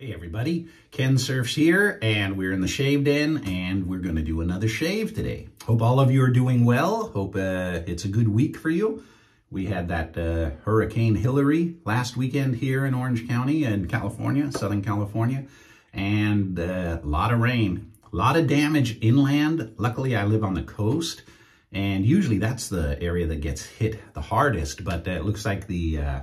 Hey everybody, Ken Surfs here, and we're in the Shave Den, and we're going to do another shave today. Hope all of you are doing well. Hope uh, it's a good week for you. We had that uh, Hurricane Hilary last weekend here in Orange County in California, Southern California, and uh, a lot of rain, a lot of damage inland. Luckily, I live on the coast, and usually that's the area that gets hit the hardest, but uh, it looks like the uh,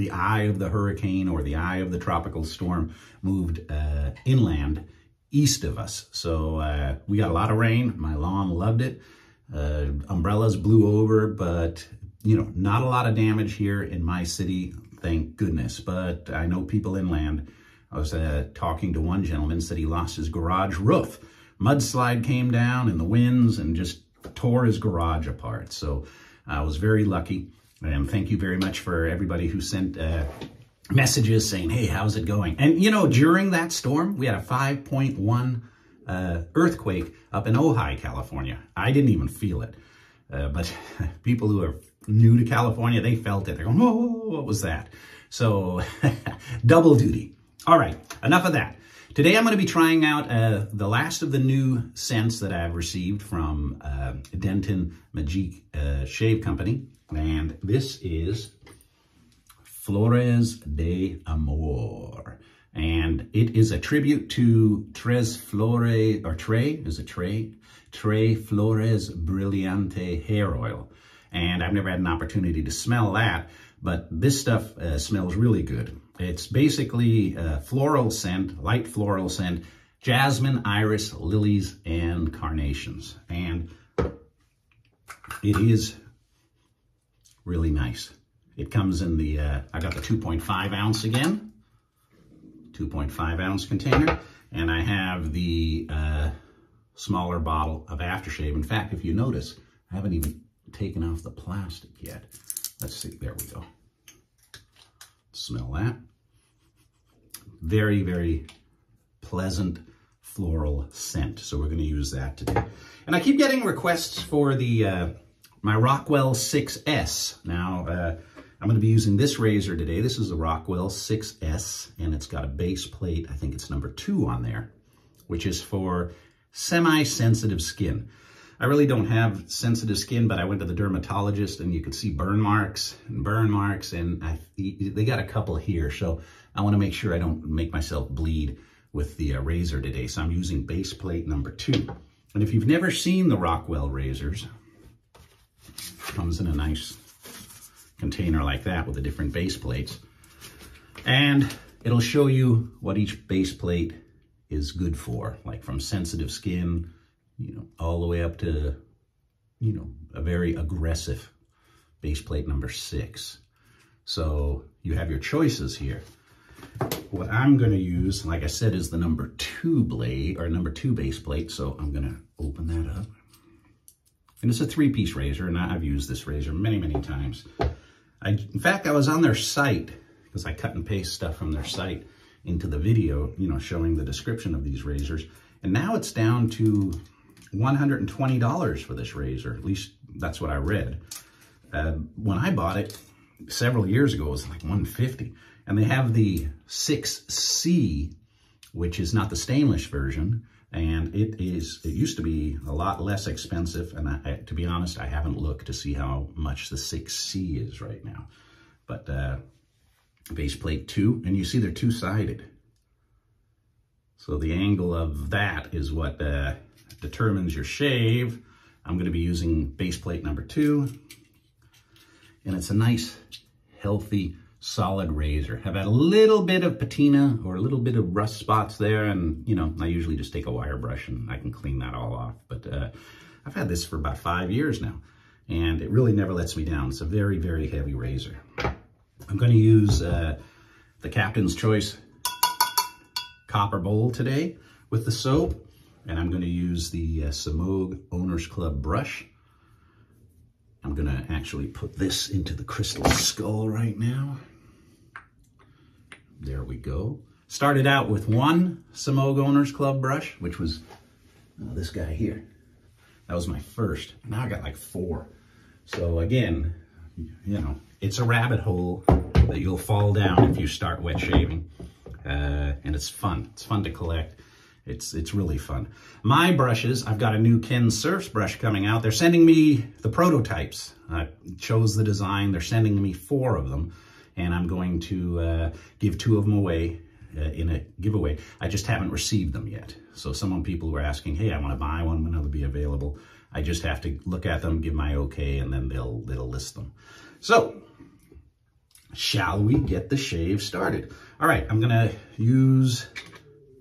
the eye of the hurricane or the eye of the tropical storm moved uh, inland east of us. So uh, we got a lot of rain. My lawn loved it. Uh, umbrellas blew over, but you know, not a lot of damage here in my city, thank goodness. But I know people inland. I was uh, talking to one gentleman, said he lost his garage roof. Mudslide came down in the winds and just tore his garage apart. So I was very lucky. And thank you very much for everybody who sent uh, messages saying, hey, how's it going? And, you know, during that storm, we had a 5.1 uh, earthquake up in Ojai, California. I didn't even feel it. Uh, but people who are new to California, they felt it. They're going, whoa, what was that? So double duty. All right, enough of that. Today I'm going to be trying out uh, the last of the new scents that I've received from uh, Denton Majik uh, Shave Company. And this is Flores de Amor. And it is a tribute to Tres Flores, or Trey, is it Trey? Trey Flores Brillante Hair Oil. And I've never had an opportunity to smell that, but this stuff uh, smells really good. It's basically a floral scent, light floral scent, jasmine, iris, lilies, and carnations. And it is really nice. It comes in the, uh, I got the 2.5 ounce again, 2.5 ounce container, and I have the uh, smaller bottle of aftershave. In fact, if you notice, I haven't even taken off the plastic yet. Let's see, there we go. Smell that. Very, very pleasant floral scent. So we're going to use that today. And I keep getting requests for the uh, my Rockwell 6S. Now, uh, I'm going to be using this razor today. This is the Rockwell 6S, and it's got a base plate. I think it's number two on there, which is for semi-sensitive skin. I really don't have sensitive skin, but I went to the dermatologist and you could see burn marks and burn marks, and I, they got a couple here. So I want to make sure I don't make myself bleed with the uh, razor today. So I'm using base plate number two. And if you've never seen the Rockwell razors, Comes in a nice container like that with the different base plates. And it'll show you what each base plate is good for, like from sensitive skin, you know, all the way up to, you know, a very aggressive base plate number six. So you have your choices here. What I'm going to use, like I said, is the number two blade or number two base plate. So I'm going to open that up. And it's a three-piece razor, and I've used this razor many, many times. I, in fact, I was on their site, because I cut and paste stuff from their site into the video, you know, showing the description of these razors. And now it's down to $120 for this razor. At least that's what I read. Uh, when I bought it several years ago, it was like 150 And they have the 6C, which is not the stainless version, and it is, it used to be a lot less expensive. And I, to be honest, I haven't looked to see how much the 6C is right now. But uh, base plate two, and you see they're two-sided. So the angle of that is what uh, determines your shave. I'm gonna be using base plate number two. And it's a nice, healthy solid razor. I've had a little bit of patina or a little bit of rust spots there. And, you know, I usually just take a wire brush and I can clean that all off. But uh, I've had this for about five years now. And it really never lets me down. It's a very, very heavy razor. I'm going to use uh, the Captain's Choice copper bowl today with the soap. And I'm going to use the uh, Semogue Owners Club brush. I'm going to actually put this into the crystal skull right now. There we go. Started out with one Semogue Owners Club brush, which was uh, this guy here. That was my first. Now I got like four. So again, you know, it's a rabbit hole that you'll fall down if you start wet shaving. uh, and it's fun. It's fun to collect. It's it's really fun. My brushes, I've got a new Ken Surfs brush coming out. They're sending me the prototypes. I chose the design. They're sending me four of them, and I'm going to uh, give two of them away uh, in a giveaway. I just haven't received them yet. So some people were asking, hey, I want to buy one when they'll be available. I just have to look at them, give my okay, and then they'll, they'll list them. So, shall we get the shave started? All right, I'm gonna use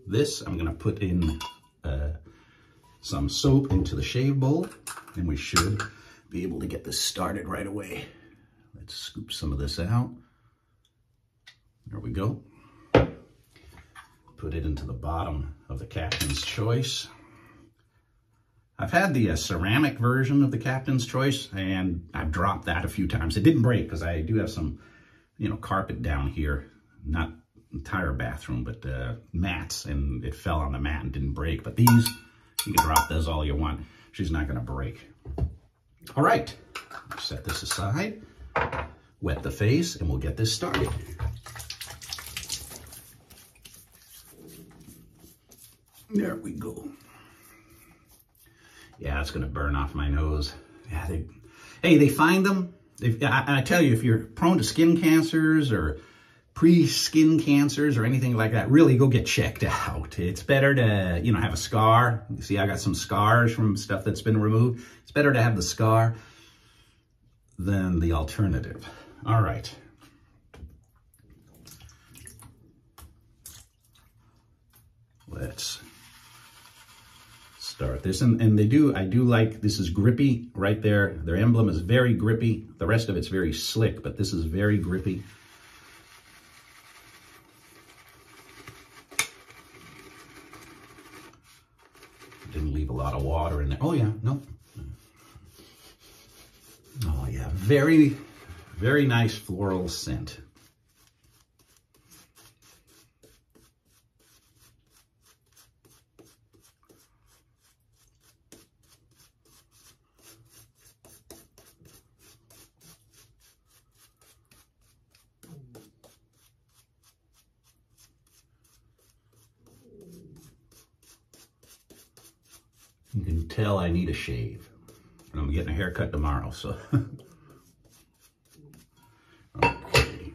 this. I'm gonna put in uh, some soap into the shave bowl, and we should be able to get this started right away. Let's scoop some of this out. There we go. Put it into the bottom of the Captain's Choice. I've had the uh, ceramic version of the Captain's Choice, and I've dropped that a few times. It didn't break because I do have some, you know, carpet down here. Not entire bathroom, but uh, mats, and it fell on the mat and didn't break. But these, you can drop those all you want. She's not going to break. All right, set this aside, wet the face, and we'll get this started. There we go. Yeah, it's going to burn off my nose. Yeah, they, hey, they find them. I, I tell you, if you're prone to skin cancers or pre-skin cancers or anything like that, really go get checked out. It's better to, you know, have a scar. You see, I got some scars from stuff that's been removed. It's better to have the scar than the alternative. All right. Let's start this. And, and they do, I do like, this is grippy right there. Their emblem is very grippy. The rest of it's very slick, but this is very grippy. Didn't leave a lot of water in there. Oh yeah, no. Oh yeah, very, very nice floral scent. You can tell I need a shave. And I'm getting a haircut tomorrow, so. okay.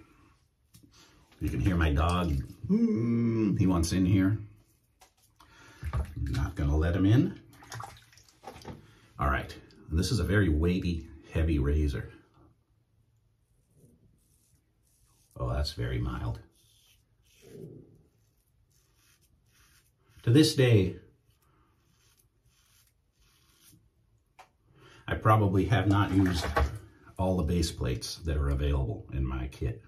You can hear my dog. Hmm, he wants in here. I'm not gonna let him in. All right, this is a very weighty, heavy razor. Oh, that's very mild. To this day, probably have not used all the base plates that are available in my kit.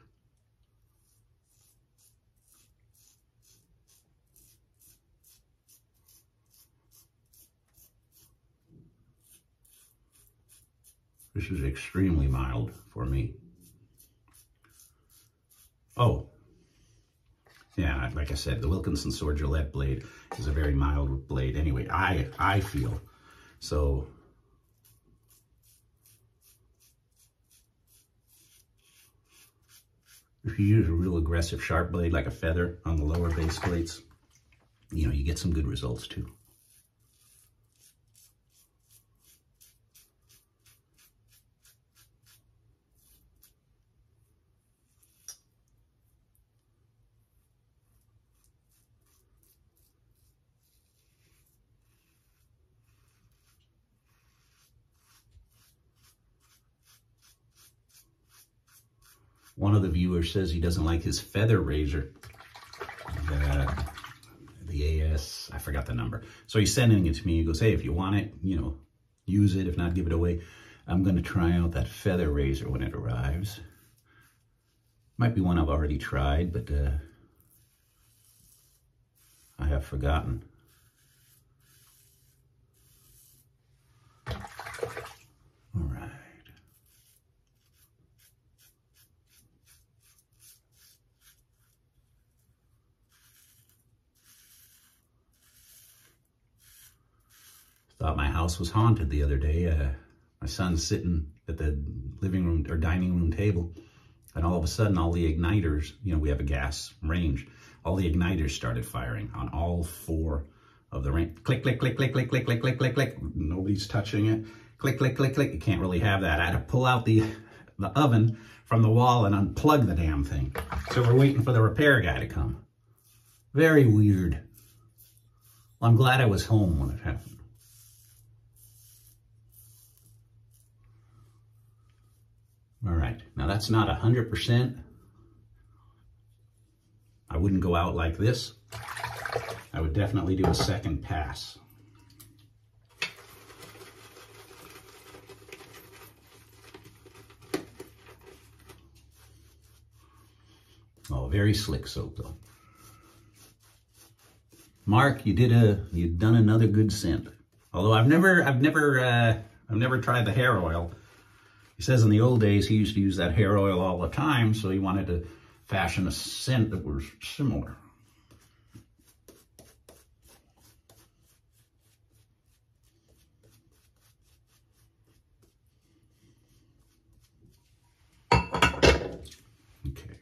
This is extremely mild for me. Oh, yeah, like I said, the Wilkinson Sword Gillette blade is a very mild blade anyway, I, I feel. So If you use a real aggressive sharp blade like a feather on the lower base plates, you know, you get some good results too. One of the viewers says he doesn't like his feather razor. The, the AS, I forgot the number. So he's sending it to me. He goes, hey, if you want it, you know, use it. If not, give it away. I'm going to try out that feather razor when it arrives. Might be one I've already tried, but uh, I have forgotten. Thought my house was haunted the other day. Uh, my son's sitting at the living room or dining room table. And all of a sudden, all the igniters, you know, we have a gas range, all the igniters started firing on all four of the range. Click, click, click, click, click, click, click, click, click, click. Nobody's touching it. Click, click, click, click. You can't really have that. I had to pull out the, the oven from the wall and unplug the damn thing. So we're waiting for the repair guy to come. Very weird. Well, I'm glad I was home when it happened. All right, now that's not 100%. I wouldn't go out like this. I would definitely do a second pass. Oh, very slick soap though. Mark, you did a, you've done another good scent. Although I've never, I've never, uh, I've never tried the hair oil. He says in the old days, he used to use that hair oil all the time, so he wanted to fashion a scent that was similar. Okay.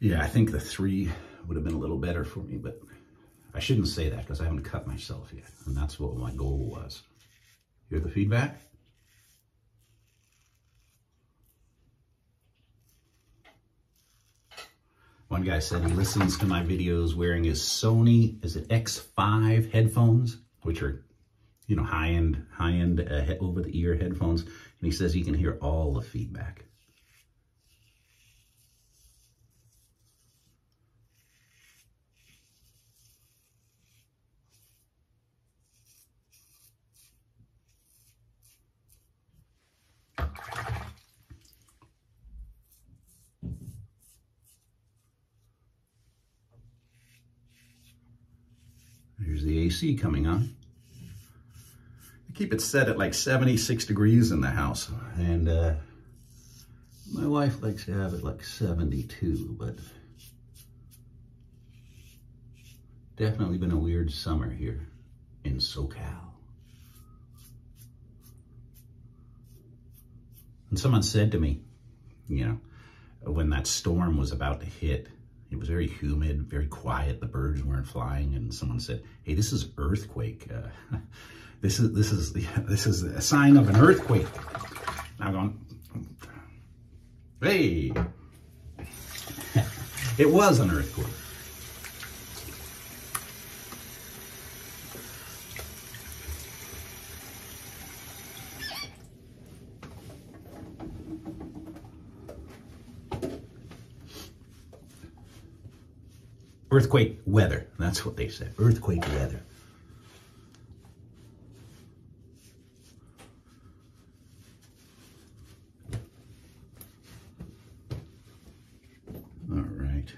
Yeah, I think the three would have been a little better for me, but I shouldn't say that because I haven't cut myself yet. And that's what my goal was. Hear the feedback? One guy said he listens to my videos wearing his Sony, is it X5 headphones, which are, you know, high-end, high-end uh, over-the-ear headphones. And he says he can hear all the feedback. Here's the AC coming on. I keep it set at like 76 degrees in the house. And uh, my wife likes to have it like 72, but definitely been a weird summer here in SoCal. And someone said to me, you know, when that storm was about to hit, it was very humid, very quiet. The birds weren't flying, and someone said, "Hey, this is earthquake. Uh, this is this is this is a sign of an earthquake." I'm going, "Hey, it was an earthquake." Earthquake weather. That's what they said. Earthquake weather. All right.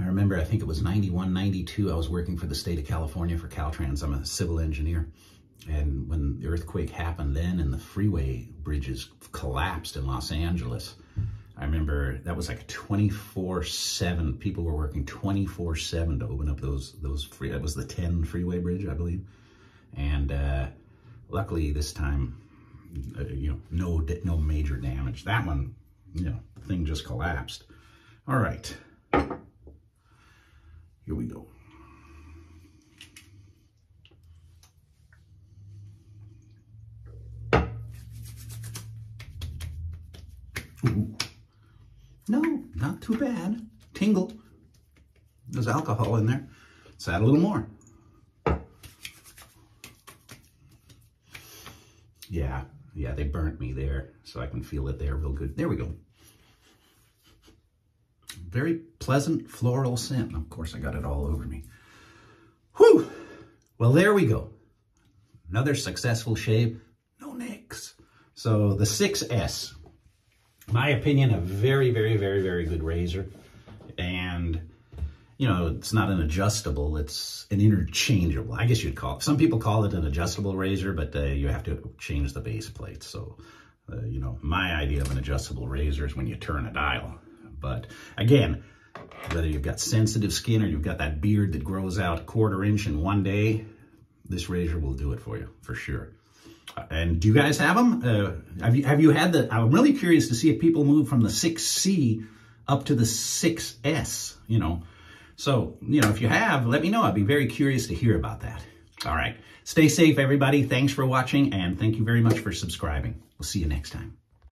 I remember, I think it was 91, 92, I was working for the state of California for Caltrans. I'm a civil engineer. And when the earthquake happened then and the freeway bridges collapsed in Los Angeles, I remember that was like 24-7. People were working 24-7 to open up those, those free, that was the 10 freeway bridge, I believe. And uh, luckily this time, uh, you know, no, no major damage. That one, you know, the thing just collapsed. All right, here we go. Ooh. No, not too bad. Tingle. There's alcohol in there. Let's add a little more. Yeah, yeah, they burnt me there, so I can feel it there real good. There we go. Very pleasant floral scent. Of course, I got it all over me. Whew! Well, there we go. Another successful shave. No nicks. So the 6S my opinion, a very, very, very, very good razor. And, you know, it's not an adjustable, it's an interchangeable. I guess you'd call it. Some people call it an adjustable razor, but uh, you have to change the base plate. So, uh, you know, my idea of an adjustable razor is when you turn a dial. But again, Whether you've got sensitive skin or you've got that beard that grows out a quarter inch in one day, this razor will do it for you, for sure. And do you guys have them? Uh, have you have you had the? I'm really curious to see if people move from the 6C up to the 6S. You know, so you know if you have, let me know. I'd be very curious to hear about that. All right, stay safe, everybody. Thanks for watching, and thank you very much for subscribing. We'll see you next time.